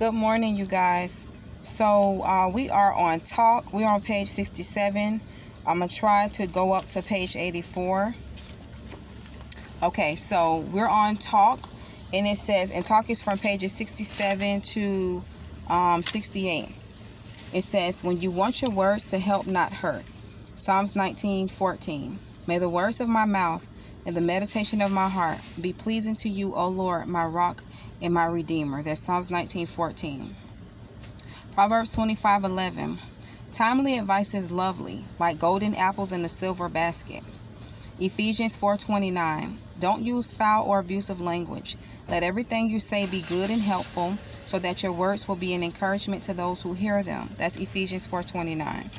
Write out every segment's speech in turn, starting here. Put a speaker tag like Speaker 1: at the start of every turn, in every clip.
Speaker 1: good morning you guys so uh, we are on talk we're on page 67 I'm gonna try to go up to page 84 okay so we're on talk and it says and talk is from pages 67 to um, 68 it says when you want your words to help not hurt Psalms 19 14 may the words of my mouth and the meditation of my heart be pleasing to you O Lord my rock and my Redeemer. That's Psalms 19:14. Proverbs 25:11. Timely advice is lovely, like golden apples in a silver basket. Ephesians 4:29. Don't use foul or abusive language. Let everything you say be good and helpful, so that your words will be an encouragement to those who hear them. That's Ephesians 4:29.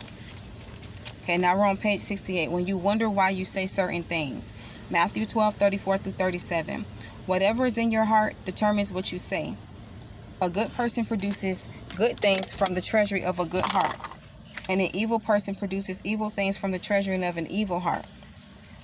Speaker 1: Okay, now we're on page 68. When you wonder why you say certain things, Matthew 12, 34 through 37. Whatever is in your heart determines what you say. A good person produces good things from the treasury of a good heart, and an evil person produces evil things from the treasury of an evil heart.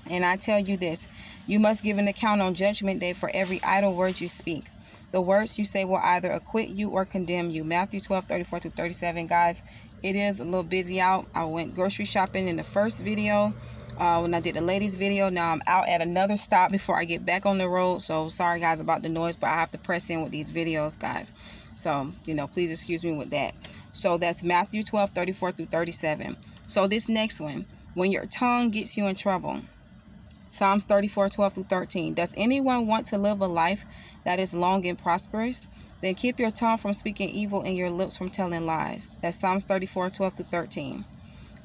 Speaker 1: And I tell you this you must give an account on judgment day for every idle word you speak. The words you say will either acquit you or condemn you. Matthew 12 34 through 37. Guys, it is a little busy out. I went grocery shopping in the first video uh, when I did the ladies video. Now I'm out at another stop before I get back on the road. So sorry guys about the noise, but I have to press in with these videos, guys. So, you know, please excuse me with that. So that's Matthew 12, 34 through 37. So this next one, when your tongue gets you in trouble. Psalms 34, 12 through 13. Does anyone want to live a life that is long and prosperous? Then keep your tongue from speaking evil and your lips from telling lies. That's Psalms 34, 12 through 13.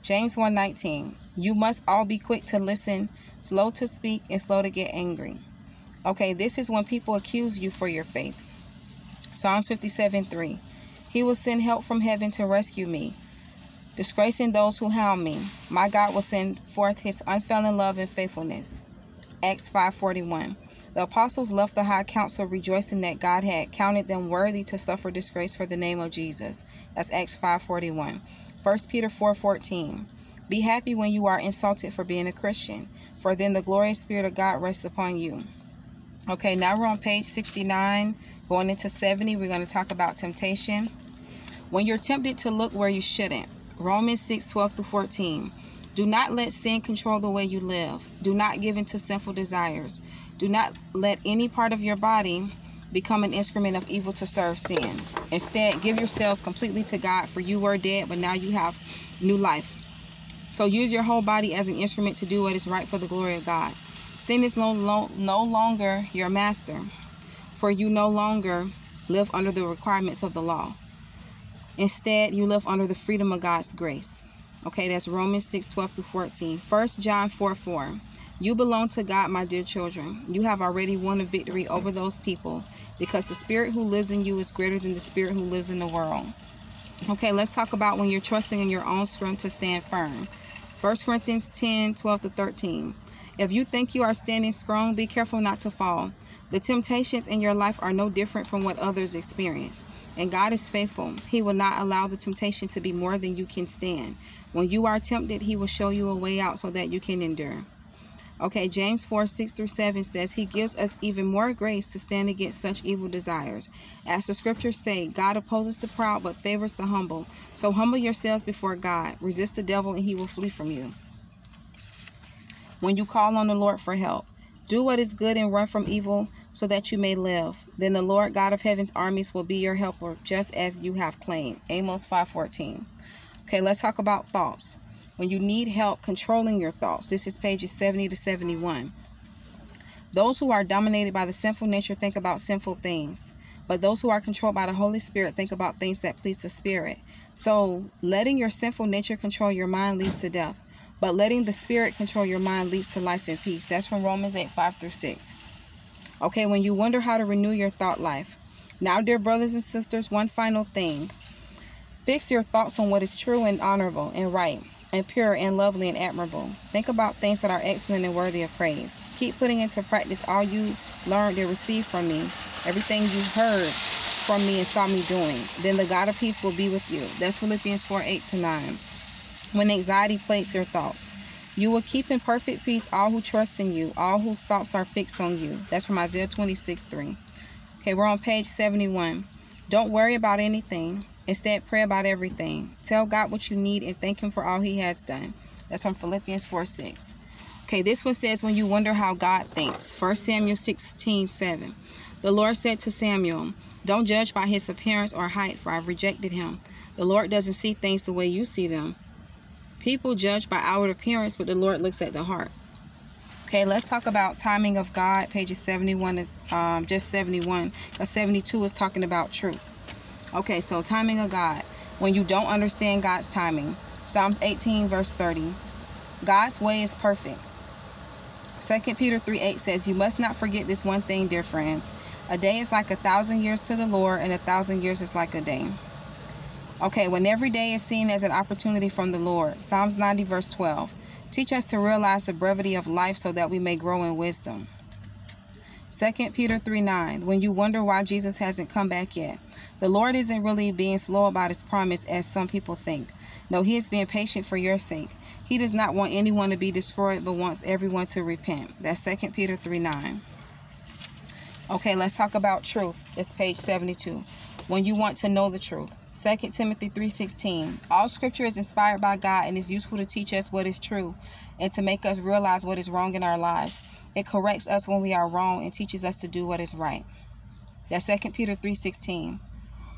Speaker 1: James 1:19. You must all be quick to listen, slow to speak, and slow to get angry. Okay, this is when people accuse you for your faith. Psalms 57:3. He will send help from heaven to rescue me, disgracing those who hound me. My God will send forth his unfailing love and faithfulness. Acts 5:41. The apostles left the high council rejoicing that God had counted them worthy to suffer disgrace for the name of Jesus. That's Acts 5:41. 1 Peter 4:14. Be happy when you are insulted for being a Christian, for then the glorious spirit of God rests upon you. Okay, now we're on page 69, going into 70, we're going to talk about temptation. When you're tempted to look where you shouldn't. Romans 6:12 through 14. Do not let sin control the way you live. Do not give in to sinful desires. Do not let any part of your body become an instrument of evil to serve sin. Instead, give yourselves completely to God, for you were dead, but now you have new life. So use your whole body as an instrument to do what is right for the glory of God. Sin is no, no, no longer your master, for you no longer live under the requirements of the law. Instead, you live under the freedom of God's grace. Okay, that's Romans 6 12 through 14. 1 John 4 4. You belong to God, my dear children. You have already won a victory over those people because the spirit who lives in you is greater than the spirit who lives in the world. Okay, let's talk about when you're trusting in your own strength to stand firm. 1 Corinthians 10 12 to 13. If you think you are standing strong, be careful not to fall. The temptations in your life are no different from what others experience. And God is faithful. He will not allow the temptation to be more than you can stand. When you are tempted, He will show you a way out so that you can endure. Okay, James 4 6 through 7 says, He gives us even more grace to stand against such evil desires. As the scriptures say, God opposes the proud but favors the humble. So humble yourselves before God. Resist the devil and he will flee from you. When you call on the Lord for help, do what is good and run from evil so that you may live. Then the Lord God of heaven's armies will be your helper, just as you have claimed. Amos 5:14. Okay, let's talk about thoughts when you need help controlling your thoughts. This is pages 70 to 71. Those who are dominated by the sinful nature think about sinful things, but those who are controlled by the Holy Spirit think about things that please the Spirit. So, letting your sinful nature control your mind leads to death, but letting the Spirit control your mind leads to life and peace. That's from Romans 8 5 through 6. Okay, when you wonder how to renew your thought life. Now, dear brothers and sisters, one final thing. Fix your thoughts on what is true and honorable and right and pure and lovely and admirable. Think about things that are excellent and worthy of praise. Keep putting into practice all you learned and received from me, everything you heard from me and saw me doing. Then the God of peace will be with you. That's Philippians 4 8 to 9. When anxiety plagues your thoughts, you will keep in perfect peace all who trust in you, all whose thoughts are fixed on you. That's from Isaiah 26 3. Okay, we're on page 71. Don't worry about anything. Instead, pray about everything. Tell God what you need and thank Him for all He has done. That's from Philippians 4 6. Okay, this one says, When you wonder how God thinks. 1 Samuel 16 7. The Lord said to Samuel, Don't judge by his appearance or height, for I've rejected him. The Lord doesn't see things the way you see them. People judge by outward appearance, but the Lord looks at the heart. Okay, let's talk about timing of God. Pages 71 is um, just 71, 72 is talking about truth. Okay, so timing of God. When you don't understand God's timing. Psalms 18, verse 30. God's way is perfect. 2 Peter 3 8 says, You must not forget this one thing, dear friends. A day is like a thousand years to the Lord, and a thousand years is like a day. Okay, when every day is seen as an opportunity from the Lord. Psalms 90, verse 12. Teach us to realize the brevity of life so that we may grow in wisdom. 2 Peter 3 9. When you wonder why Jesus hasn't come back yet, the Lord isn't really being slow about his promise as some people think. No, he is being patient for your sake. He does not want anyone to be destroyed, but wants everyone to repent. That's 2 Peter 3 9. Okay, let's talk about truth. It's page 72. When you want to know the truth. 2 Timothy 3:16. All scripture is inspired by God and is useful to teach us what is true and to make us realize what is wrong in our lives. It corrects us when we are wrong and teaches us to do what is right. That's 2 Peter 3:16.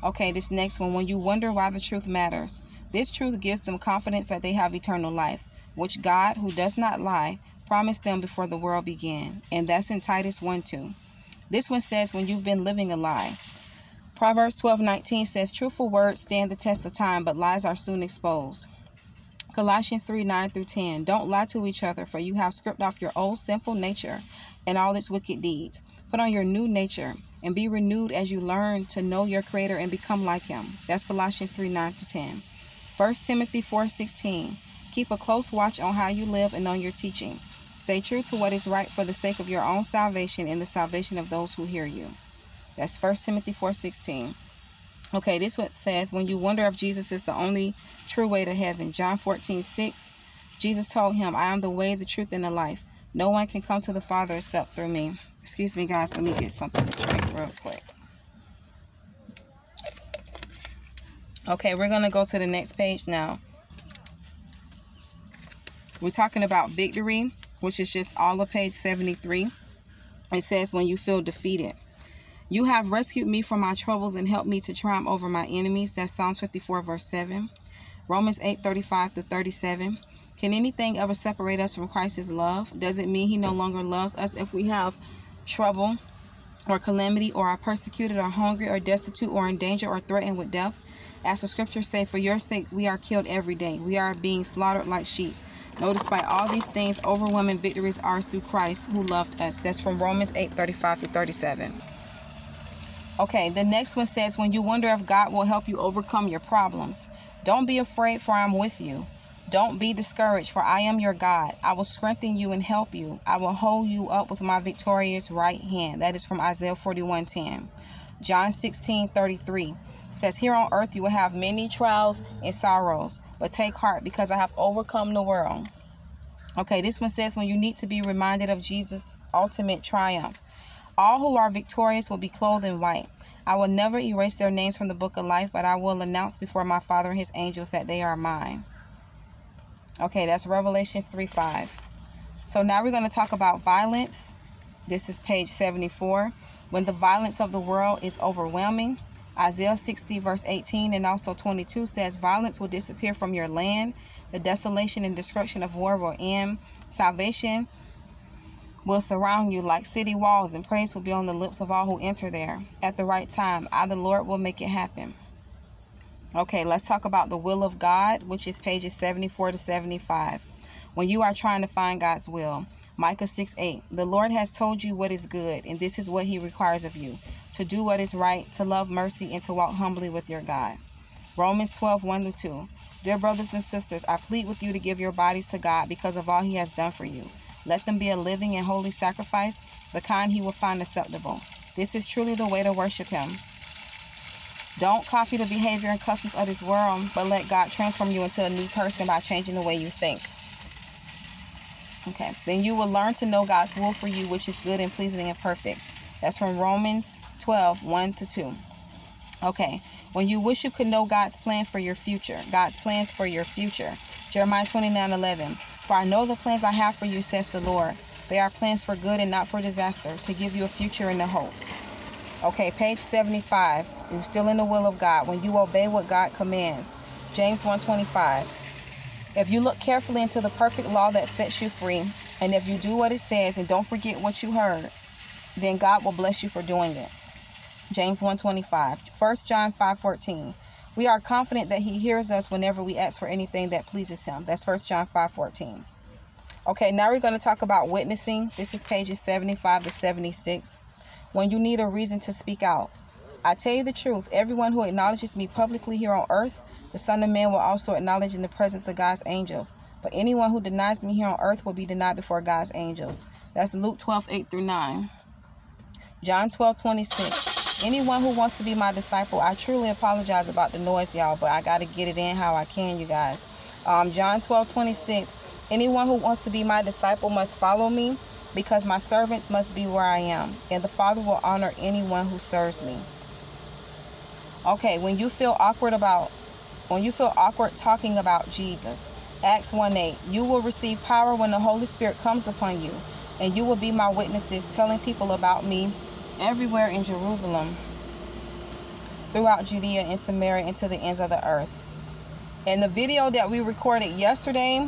Speaker 1: Okay, this next one. When you wonder why the truth matters, this truth gives them confidence that they have eternal life, which God, who does not lie, promised them before the world began. And that's in Titus 1 2. This one says, When you've been living a lie. Proverbs 12 19 says, Truthful words stand the test of time, but lies are soon exposed. Colossians 3 9 through 10. Don't lie to each other, for you have stripped off your old sinful nature and all its wicked deeds. Put on your new nature and be renewed as you learn to know your creator and become like him. That's Colossians 3 9 to 10. 1 Timothy 4 16. Keep a close watch on how you live and on your teaching. Stay true to what is right for the sake of your own salvation and the salvation of those who hear you. That's 1 Timothy 4:16. Okay, this one says, "When you wonder if Jesus is the only true way to heaven." John 14:6. Jesus told him, "I am the way, the truth and the life. No one can come to the Father except through me. Excuse me, guys. Let me get something to drink real quick. Okay, we're going to go to the next page now. We're talking about victory, which is just all of page 73. It says, when you feel defeated. You have rescued me from my troubles and helped me to triumph over my enemies. That's Psalms 54, verse 7. Romans 8, 35 to 37. Can anything ever separate us from Christ's love? Does it mean he no longer loves us if we have trouble or calamity or are persecuted or hungry or destitute or in danger or threatened with death? As the scriptures say, for your sake we are killed every day. We are being slaughtered like sheep. No, despite all these things, overwhelming victory is ours through Christ who loved us. That's from Romans 8 35 to 37. Okay, the next one says, When you wonder if God will help you overcome your problems, don't be afraid, for I'm with you. Don't be discouraged, for I am your God. I will strengthen you and help you. I will hold you up with my victorious right hand. That is from Isaiah 41:10. John 16:33 says, Here on earth you will have many trials and sorrows, but take heart because I have overcome the world. Okay, this one says when you need to be reminded of Jesus' ultimate triumph. All who are victorious will be clothed in white. I will never erase their names from the book of life, but I will announce before my Father and his angels that they are mine. Okay, that's Revelations 3 5. So now we're going to talk about violence. This is page 74. When the violence of the world is overwhelming, Isaiah 60, verse 18 and also 22 says, Violence will disappear from your land, the desolation and destruction of war will end, salvation will surround you like city walls, and praise will be on the lips of all who enter there. At the right time, I, the Lord, will make it happen. Okay, let's talk about the will of God, which is pages 74 to 75. When you are trying to find God's will, Micah 6 8. The Lord has told you what is good, and this is what He requires of you to do what is right, to love mercy, and to walk humbly with your God. Romans 12 1 2. Dear brothers and sisters, I plead with you to give your bodies to God because of all He has done for you. Let them be a living and holy sacrifice, the kind He will find acceptable. This is truly the way to worship Him. Don't copy the behavior and customs of this world, but let God transform you into a new person by changing the way you think. Okay, then you will learn to know God's will for you, which is good and pleasing and perfect. That's from Romans 12 1 to 2. Okay, when you wish you could know God's plan for your future, God's plans for your future. Jeremiah 29 11. For I know the plans I have for you, says the Lord. They are plans for good and not for disaster, to give you a future and a hope. Okay, page 75. You're still in the will of God when you obey what God commands. James 1:25. If you look carefully into the perfect law that sets you free, and if you do what it says and don't forget what you heard, then God will bless you for doing it. James 1:25. 1 John 5:14. We are confident that he hears us whenever we ask for anything that pleases him. That's 1 John 5:14. Okay, now we're going to talk about witnessing. This is pages 75 to 76 when you need a reason to speak out. I tell you the truth, everyone who acknowledges me publicly here on earth, the Son of Man will also acknowledge in the presence of God's angels. But anyone who denies me here on earth will be denied before God's angels. That's Luke 12, 8 through 9. John 12, 26. Anyone who wants to be my disciple, I truly apologize about the noise, y'all, but I got to get it in how I can, you guys. Um, John 12, 26. Anyone who wants to be my disciple must follow me because my servants must be where I am, and the Father will honor anyone who serves me. Okay, when you feel awkward about when you feel awkward talking about Jesus, Acts 1:8, you will receive power when the Holy Spirit comes upon you, and you will be my witnesses telling people about me everywhere in Jerusalem, throughout Judea and Samaria and to the ends of the earth. And the video that we recorded yesterday,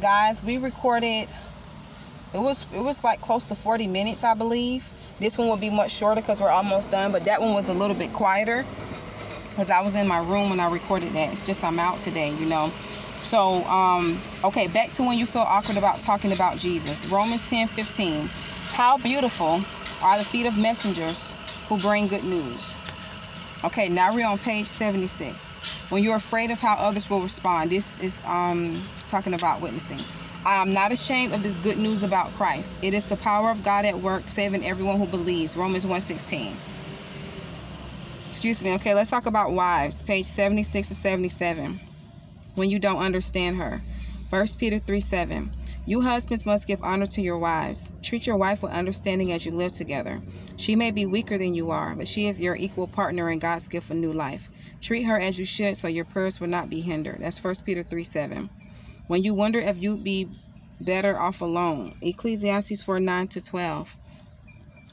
Speaker 1: guys, we recorded it was it was like close to 40 minutes, I believe. This one will be much shorter because we're almost done, but that one was a little bit quieter because I was in my room when I recorded that. It's just I'm out today, you know. So, um, okay, back to when you feel awkward about talking about Jesus. Romans 10 15. How beautiful are the feet of messengers who bring good news. Okay, now we're on page 76. When you're afraid of how others will respond, this is um, talking about witnessing. I am not ashamed of this good news about Christ. It is the power of God at work, saving everyone who believes. Romans 1:16. Excuse me. Okay, let's talk about wives. Page 76 to 77. When you don't understand her. 1 Peter 3:7. You husbands must give honor to your wives. Treat your wife with understanding as you live together. She may be weaker than you are, but she is your equal partner in God's gift of new life. Treat her as you should so your prayers will not be hindered. That's 1 Peter 3 7 when you wonder if you'd be better off alone. Ecclesiastes 4 9 to 12.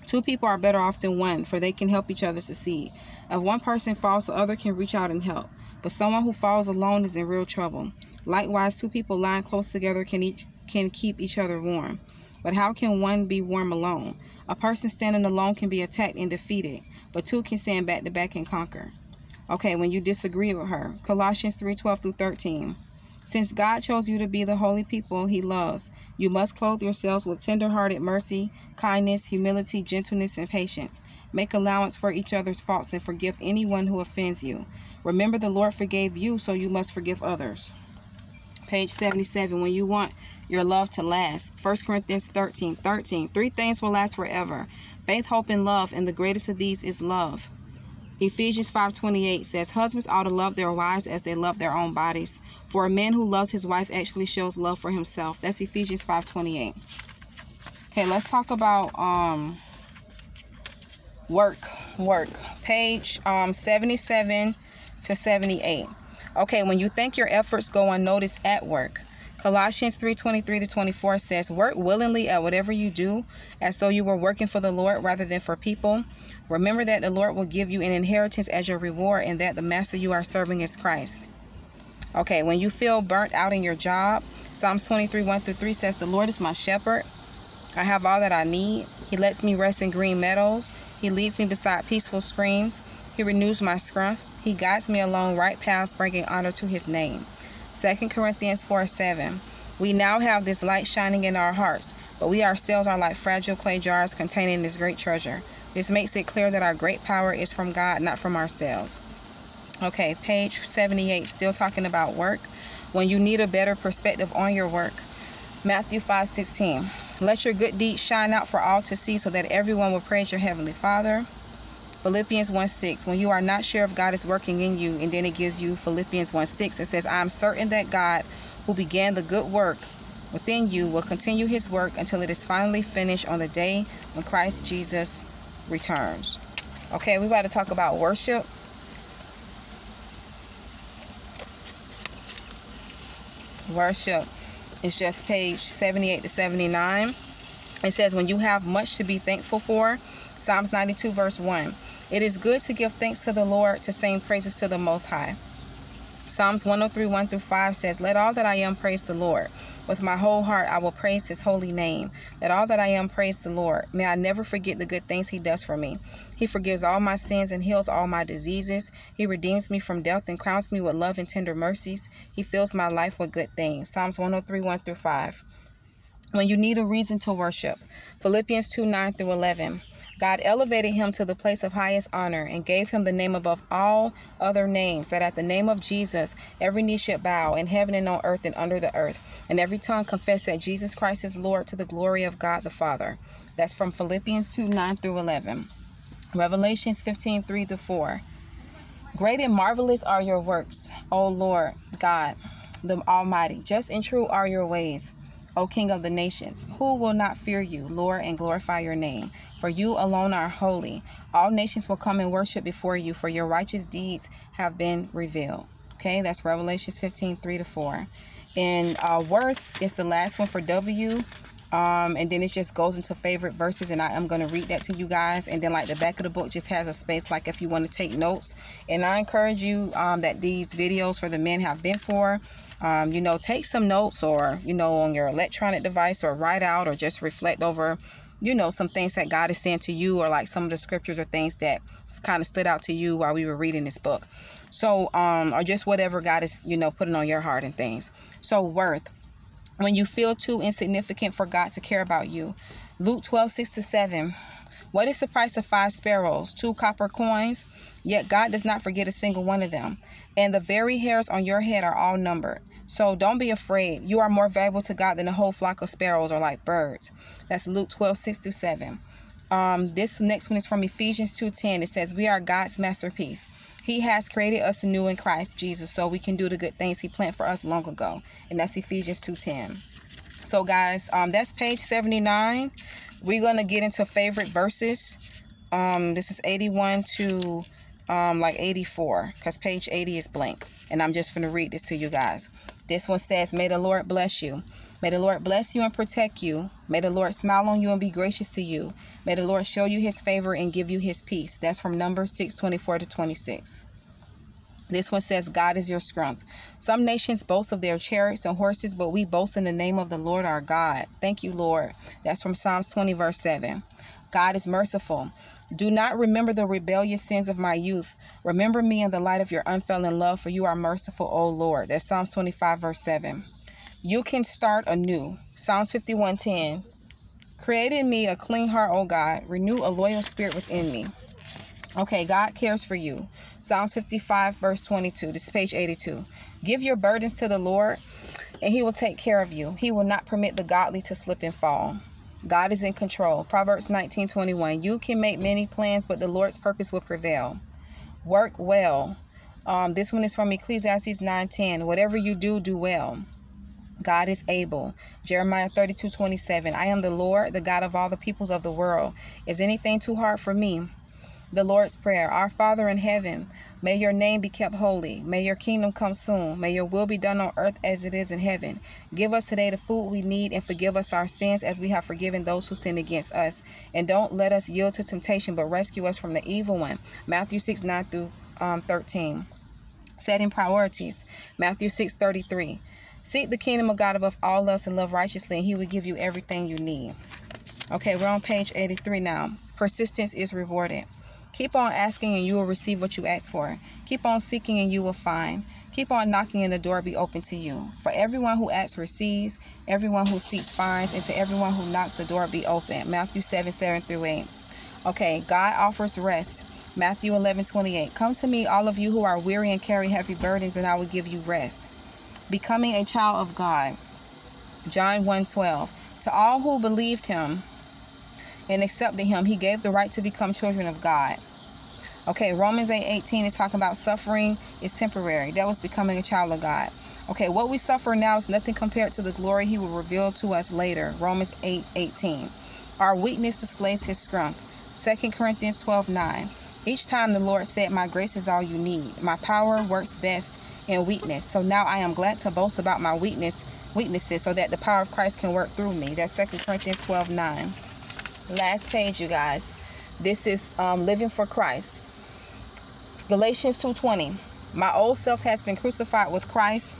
Speaker 1: Two people are better off than one, for they can help each other succeed. If one person falls, the other can reach out and help. But someone who falls alone is in real trouble. Likewise, two people lying close together can each can keep each other warm. But how can one be warm alone? A person standing alone can be attacked and defeated, but two can stand back to back and conquer. Okay, when you disagree with her. Colossians 3:12 through 13. Since God chose you to be the holy people he loves, you must clothe yourselves with tender-hearted mercy, kindness, humility, gentleness, and patience. Make allowance for each other's faults and forgive anyone who offends you. Remember the Lord forgave you, so you must forgive others. Page 77, when you want your love to last. 1 Corinthians 13, 13. Three things will last forever. Faith, hope, and love, and the greatest of these is love. Ephesians 5:28 says, "Husbands ought to love their wives as they love their own bodies, for a man who loves his wife actually shows love for himself." That's Ephesians 5:28. Okay, let's talk about um work, work. Page um 77 to 78. Okay, when you think your efforts go unnoticed at work, Colossians 3:23 to 24 says, "Work willingly at whatever you do, as though you were working for the Lord rather than for people." Remember that the Lord will give you an inheritance as your reward and that the master you are serving is Christ. Okay, when you feel burnt out in your job, Psalms 23 1 through 3 says, The Lord is my shepherd. I have all that I need. He lets me rest in green meadows. He leads me beside peaceful streams. He renews my strength. He guides me along right paths, bringing honor to his name. 2 Corinthians 4 7. We now have this light shining in our hearts, but we ourselves are like fragile clay jars containing this great treasure. This makes it clear that our great power is from God, not from ourselves. Okay, page 78, still talking about work. When you need a better perspective on your work, Matthew 5 16. Let your good deeds shine out for all to see so that everyone will praise your heavenly Father. Philippians 1 6. When you are not sure if God is working in you, and then it gives you Philippians 1 6. It says, I am certain that God, who began the good work within you, will continue his work until it is finally finished on the day when Christ Jesus returns. Okay, we about to talk about worship. Worship is just page 78 to 79. It says, When you have much to be thankful for, Psalms 92, verse 1. It is good to give thanks to the Lord, to sing praises to the Most High. Psalms 103, 1 through 5 says, Let all that I am praise the Lord. With my whole heart, I will praise his holy name. Let all that I am praise the Lord. May I never forget the good things he does for me. He forgives all my sins and heals all my diseases. He redeems me from death and crowns me with love and tender mercies. He fills my life with good things. Psalms 103, 1 through 5. When you need a reason to worship, Philippians 2, 9 through 11. God elevated him to the place of highest honor and gave him the name above all other names, that at the name of Jesus every knee should bow in heaven and on earth and under the earth, and every tongue confess that Jesus Christ is Lord to the glory of God the Father. That's from Philippians 2 9 through 11. Revelations 15 3 to 4. Great and marvelous are your works, O Lord God, the Almighty. Just and true are your ways O King of the nations, who will not fear you, Lord, and glorify your name? For you alone are holy. All nations will come and worship before you, for your righteous deeds have been revealed. Okay, that's Revelations 15 3 to 4. And uh, worth is the last one for W. Um, and then it just goes into favorite verses and I am going to read that to you guys and then like the back of the book just has a space like if you want to take notes and I encourage you um, that these videos for the men have been for um, you know, take some notes or, you know, on your electronic device or write out or just reflect over, you know, some things that God is saying to you or like some of the scriptures or things that kind of stood out to you while we were reading this book. So, um, or just whatever God is, you know, putting on your heart and things. So, worth. When you feel too insignificant for God to care about you. Luke 12, 6 to 7 what is the price of five sparrows, two copper coins? Yet God does not forget a single one of them. And the very hairs on your head are all numbered. So don't be afraid. You are more valuable to God than a whole flock of sparrows or like birds. That's Luke 12, 6 through 7. Um, this next one is from Ephesians 2.10. It says, we are God's masterpiece. He has created us anew in Christ Jesus so we can do the good things he planned for us long ago. And that's Ephesians 2.10. So guys, um, that's page 79. We're going to get into favorite verses. Um, this is 81 to um, like 84 because page 80 is blank. And I'm just going to read this to you guys. This one says, May the Lord bless you. May the Lord bless you and protect you. May the Lord smile on you and be gracious to you. May the Lord show you his favor and give you his peace. That's from Numbers 624 to 26. This one says, God is your strength. Some nations boast of their chariots and horses, but we boast in the name of the Lord our God. Thank you, Lord. That's from Psalms 20, verse 7. God is merciful. Do not remember the rebellious sins of my youth. Remember me in the light of your unfailing love, for you are merciful, O Lord. That's Psalms 25, verse 7. You can start anew. Psalms 51, 10. Create in me a clean heart, O God. Renew a loyal spirit within me. Okay, God cares for you. Psalms 55, verse 22. This is page 82. Give your burdens to the Lord, and He will take care of you. He will not permit the godly to slip and fall. God is in control. Proverbs 19, 21. You can make many plans, but the Lord's purpose will prevail. Work well. Um, this one is from Ecclesiastes 9:10. Whatever you do, do well. God is able. Jeremiah 32 27. I am the Lord, the God of all the peoples of the world. Is anything too hard for me? the Lord's Prayer Our Father in heaven, may your name be kept holy. May your kingdom come soon. May your will be done on earth as it is in heaven. Give us today the food we need and forgive us our sins as we have forgiven those who sin against us. And don't let us yield to temptation, but rescue us from the evil one. Matthew 6 9 through um, 13. Setting priorities. Matthew 6 33. Seek the kingdom of God above all else, and love righteously, and He will give you everything you need. Okay, we're on page 83 now. Persistence is rewarded. Keep on asking and you will receive what you ask for. Keep on seeking and you will find. Keep on knocking and the door will be open to you. For everyone who asks receives, everyone who seeks finds, and to everyone who knocks the door will be open. Matthew 7 7 through 8. Okay, God offers rest. Matthew 11 28. Come to me, all of you who are weary and carry heavy burdens, and I will give you rest. Becoming a child of God. John 1 12. To all who believed him, and accepted him, he gave the right to become children of God. Okay, Romans 8 18 is talking about suffering is temporary. That was becoming a child of God. Okay, what we suffer now is nothing compared to the glory he will reveal to us later. Romans 8 18. Our weakness displays his strength. 2 Corinthians 12 9. Each time the Lord said, My grace is all you need. My power works best in weakness. So now I am glad to boast about my weakness weaknesses so that the power of Christ can work through me. That's 2 Corinthians 12 9. Last page, you guys. This is um, living for Christ. Galatians 2:20. My old self has been crucified with Christ.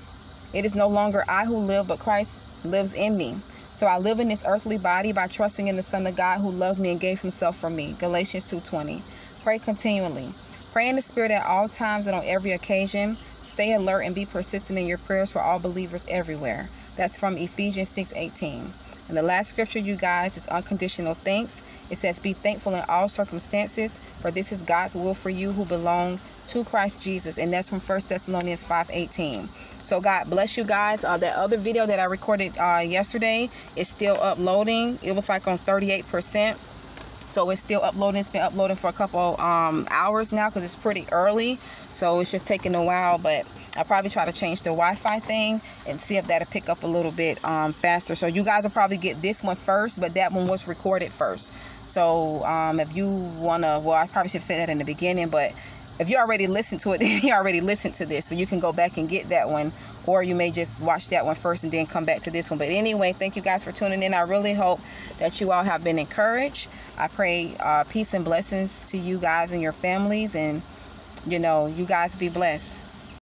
Speaker 1: It is no longer I who live, but Christ lives in me. So I live in this earthly body by trusting in the Son of God who loved me and gave himself for me. Galatians 2:20. Pray continually. Pray in the spirit at all times and on every occasion. Stay alert and be persistent in your prayers for all believers everywhere. That's from Ephesians 6:18. And the last scripture, you guys, is unconditional thanks. It says, Be thankful in all circumstances, for this is God's will for you who belong to Christ Jesus. And that's from 1 Thessalonians 5 18. So, God bless you guys. Uh, that other video that I recorded uh, yesterday is still uploading, it was like on 38%. So it's still uploading. It's been uploading for a couple um, hours now because it's pretty early. So it's just taking a while. But I'll probably try to change the Wi-Fi thing and see if that'll pick up a little bit um, faster. So you guys will probably get this one first, but that one was recorded first. So um, if you wanna, well, I probably should have said that in the beginning, but if you already listened to it, then you already listened to this. So you can go back and get that one, or you may just watch that one first and then come back to this one. But anyway, thank you guys for tuning in. I really hope that you all have been encouraged. I pray uh, peace and blessings to you guys and your families, and you know, you guys be blessed.